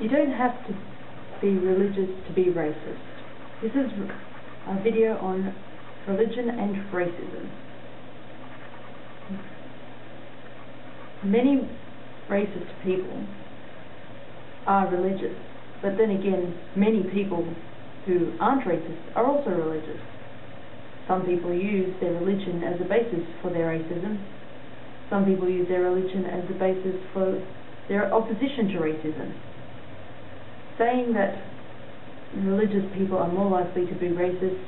You don't have to be religious to be racist. This is a video on religion and racism. Many racist people are religious, but then again, many people who aren't racist are also religious. Some people use their religion as a basis for their racism. Some people use their religion as a basis for their opposition to racism saying that religious people are more likely to be racist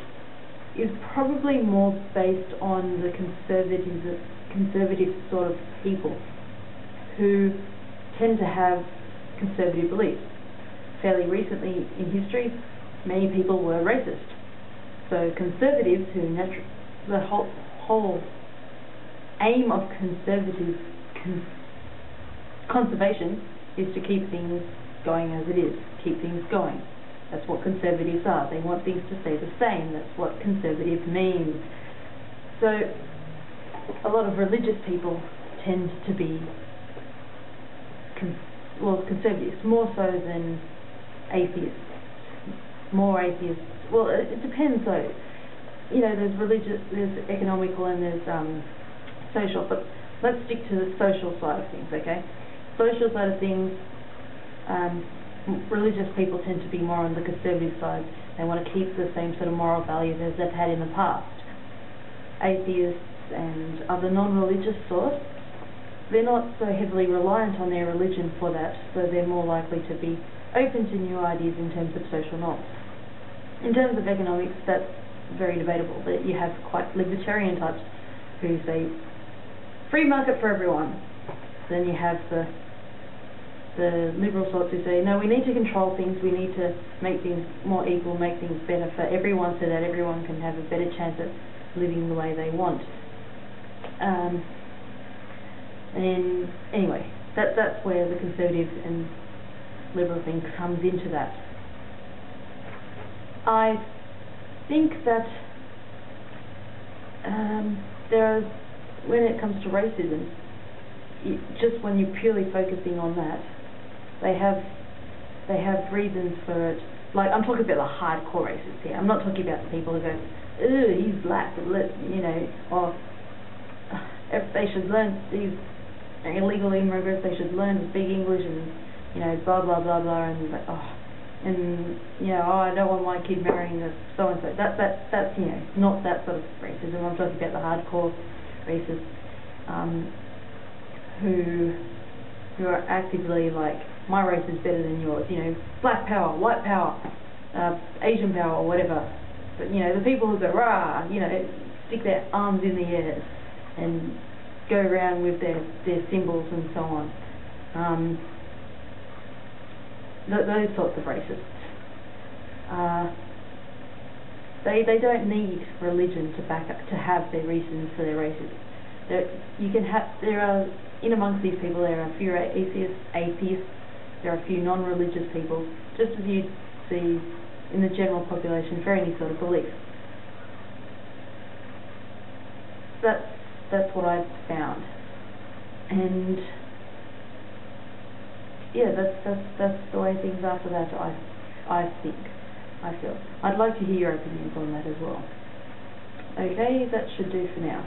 is probably more based on the conservative, conservative sort of people who tend to have conservative beliefs. Fairly recently in history, many people were racist. So conservatives who the whole, whole aim of conservative con conservation is to keep things going as it is, keep things going. That's what conservatives are. They want things to stay the same. That's what conservative means. So a lot of religious people tend to be con well conservatives, more so than atheists. More atheists. Well, it, it depends though. You know, there's religious, there's economical, and there's um, social. But let's stick to the social side of things, okay? Social side of things um, religious people tend to be more on the conservative side. They want to keep the same sort of moral values as they've had in the past. Atheists and other non-religious sorts, they're not so heavily reliant on their religion for that, so they're more likely to be open to new ideas in terms of social norms. In terms of economics, that's very debatable. That you have quite libertarian types who say free market for everyone. Then you have the the liberal sorts who say, no, we need to control things, we need to make things more equal, make things better for everyone so that everyone can have a better chance at living the way they want. Um, and anyway, that that's where the conservative and liberal thing comes into that. I think that um, there are, when it comes to racism, just when you're purely focusing on that, they have they have reasons for it. Like I'm talking about the hardcore racists here. I'm not talking about the people who go, "Ooh, he's black," you know, or they should learn these illegal immigrants. They should learn to speak English and you know, blah blah blah blah, and like, oh, and you know, oh, I don't want my kid marrying a so and so. That that that's you know, not that sort of racism. I'm talking about the hardcore racists um, who who are actively like my race is better than yours, you know, black power, white power, uh, Asian power, or whatever. But, you know, the people who go, rah, you know, stick their arms in the air and go around with their, their symbols and so on. Um, th those sorts of racists. Uh, they they don't need religion to back up to have their reasons for their racism. There, you can have there are in amongst these people there are a few atheists, atheists there are a few non-religious people, just as you see in the general population for any sort of belief. That's, that's what I've found. And yeah, that's, that's, that's the way things are for that, I, I think, I feel. I'd like to hear your opinions on that as well. Okay, that should do for now.